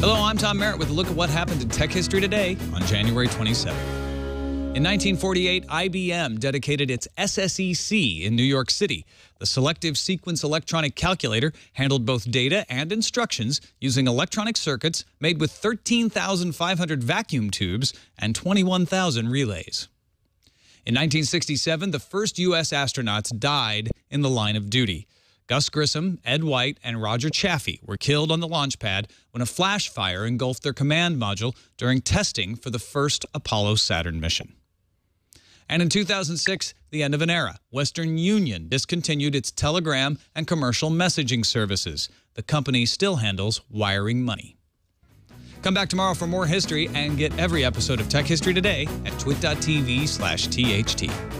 Hello, I'm Tom Merritt with a look at what happened in tech history today on January 27th. In 1948, IBM dedicated its SSEC in New York City. The Selective Sequence Electronic Calculator handled both data and instructions using electronic circuits made with 13,500 vacuum tubes and 21,000 relays. In 1967, the first U.S. astronauts died in the line of duty. Gus Grissom, Ed White, and Roger Chaffee were killed on the launch pad when a flash fire engulfed their command module during testing for the first Apollo Saturn mission. And in 2006, the end of an era. Western Union discontinued its telegram and commercial messaging services. The company still handles wiring money. Come back tomorrow for more history and get every episode of Tech History Today at twit.tv slash THT.